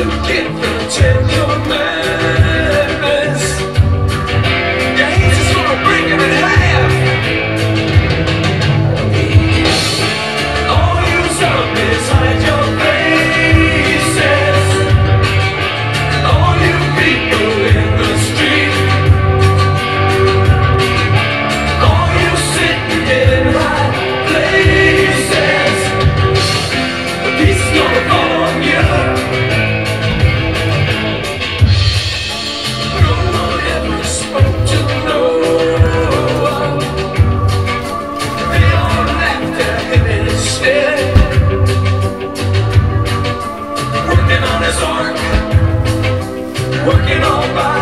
you get the tell your man. Working all by